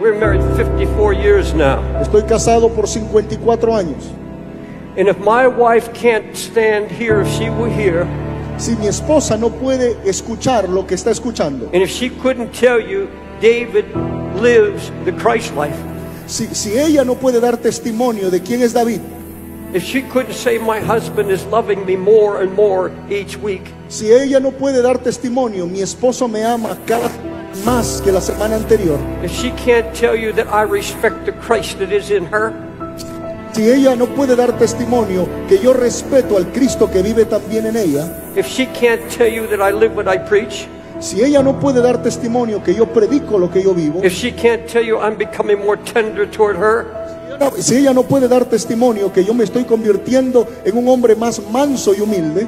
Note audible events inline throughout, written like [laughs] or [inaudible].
We're married 54 years now. Estoy casado por 54 años. And if my wife can't stand here, if she were here, Si mi esposa no puede escuchar lo que está escuchando, and if she couldn't tell you David lives the Christ life, si, si ella no puede dar testimonio de quién es David, if she couldn't say my husband is loving me more and more each week, si ella no puede dar testimonio, mi esposo me ama cada más que la semana anterior, if she can't tell you that I respect the Christ that is in her, si ella no puede dar testimonio que yo respeto al Cristo que vive también en ella, if she can't tell you that I live what I preach, si ella no puede dar testimonio que yo predico lo que yo vivo, if she can't tell you I'm becoming more tender toward her, no, si ella no puede dar testimonio que yo me estoy convirtiendo en un hombre más manso y humilde,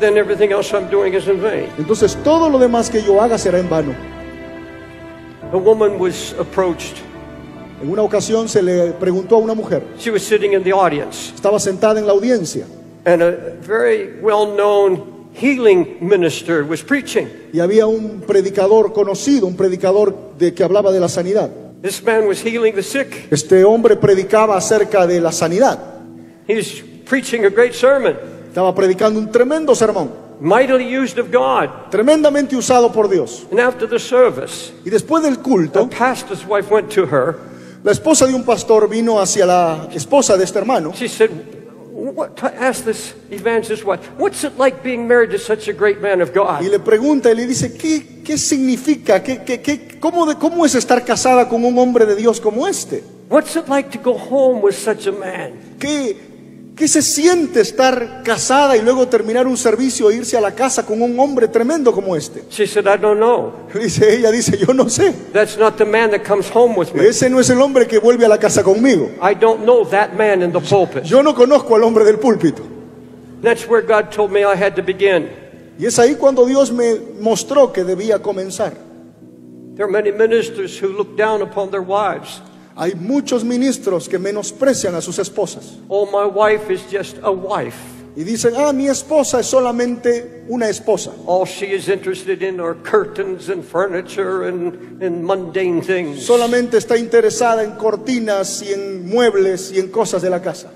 then everything else I'm doing is in vain. entonces todo lo demás que yo haga será en vano. A woman was approached. En una ocasión se le preguntó a una mujer, She was sitting in the audience, estaba sentada en la audiencia and a very well known healing minister was preaching. y había un predicador conocido, un predicador de que hablaba de la sanidad. This man was healing the sick. Este hombre predicaba acerca de la sanidad. He was preaching a great sermon, Estaba predicando un tremendo sermón, mightily used of God. tremendamente usado por Dios. And after the service, Y después del the culto, pastor's wife went to her. la esposa de un pastor vino hacia la esposa de este hermano She said, what, ask this evangelist what, what's it like being married to such a great man of y God? le pregunta y le dice, ¿qué, qué significa? ¿Qué, qué, qué- cómo, de- ¿Cómo es estar casada con un hombre de Dios como este? What's it like to go home with such a man? ¿Qué, qué se siente estar casada y luego terminar un servicio e irse a la casa con un hombre tremendo como este? She said, I don't know. [laughs] Dice ella, dice, yo no sé. That's not the man that comes home with me. Ese no es el hombre que vuelve a la casa conmigo. I don't know that man in the pulpit. Yo no conozco al hombre del púlpito. That's where God told me I had to begin. Y es ahí cuando Dios me mostró que debía comenzar. There are many ministers who look down upon their wives. Hay muchos ministros que menosprecian a sus esposas Oh, my wife is just a wife. y dicen, ah, mi esposa es solamente una esposa. All she is interested in are curtains and furniture and, and mundane things. Solamente está interesada en cortinas y en muebles y en cosas de la casa.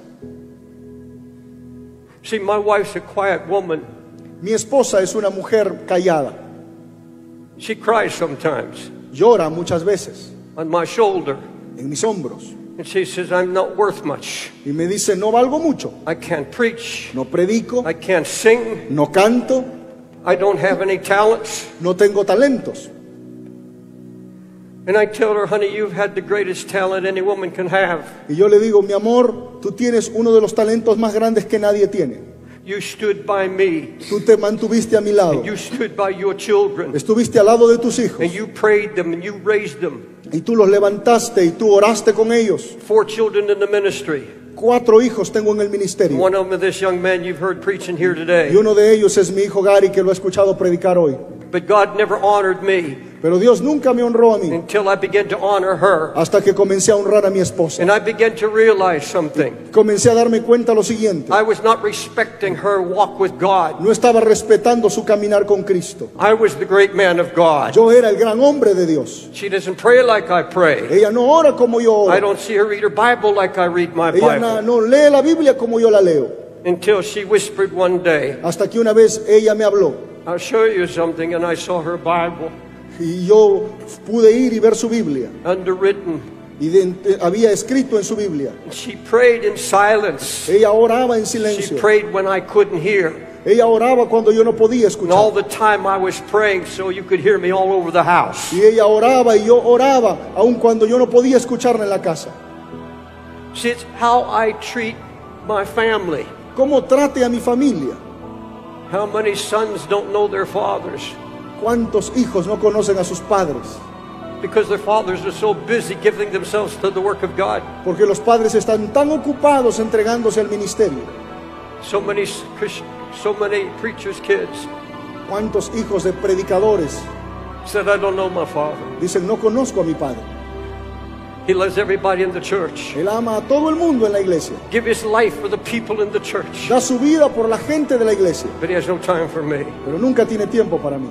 See, my wife's a quiet woman. Mi esposa es una mujer callada. She cries sometimes Llora muchas veces on my shoulder. En mis hombros And she says, I'm not worth much. y me dice, no valgo mucho. I can't preach. No predico, I can't sing. no canto, I don't have any talents. no tengo talentos. And I tell her, honey, you've had the greatest talent any woman can have. Y yo le digo, mi amor, tú tienes uno de los talentos más grandes que nadie tiene. You stood by me. Tú te mantuviste a mi lado. You stood by your children. Estuviste al lado de tus hijos And you prayed them and you raised them. Y tú los levantaste y tú oraste con ellos. Four children in the ministry. Cuatro hijos tengo en el ministerio One of them is this young man you've heard preaching here y today. uno de ellos es mi hijo Gary que lo he escuchado predicar hoy. But God never honored me Pero Dios nunca me honró a mí until I began to honor her. hasta que comencé a honrar a mi esposa. And I began to realize something. Comencé a darme cuenta lo siguiente. I was not respecting her walk with God. No estaba respetando su caminar con Cristo. I was the great man of God. Yo era el gran hombre de Dios. She doesn't pray like I pray. Ella no ora como yo I oro. don't see her read her Bible like I read my Ella na- Bible. no lee la Biblia como yo la leo. Until she whispered one day, Hasta que una vez ella me habló I'll show you something. And I saw her Bible y yo pude ir y ver su Biblia. underwritten. Y de- había escrito en su Biblia. She prayed in silence. Ella oraba en She silencio. prayed when I couldn't hear. Ella oraba cuando yo no podía And all escuchar. the time I was praying so you could hear me all over the house. Y ella oraba y yo oraba, aun cuando yo no podía escucharla en la casa. See, it's how I treat my family. ¿Cómo trate a mi familia? How many sons don't know their fathers ¿Cuántos hijos no conocen a sus padres? because their fathers are so busy giving themselves to the work of God? Porque los padres están tan ocupados entregándose al ministerio. So many so many preachers' kids ¿Cuántos hijos de predicadores said, "I don't know my father." dicen, no conozco a mi padre? He loves everybody in the church. Él ama a todo el mundo en la iglesia. Give his life for the people in the church, Da su vida por la gente de la iglesia, but he has no time for me. pero nunca tiene tiempo para mí.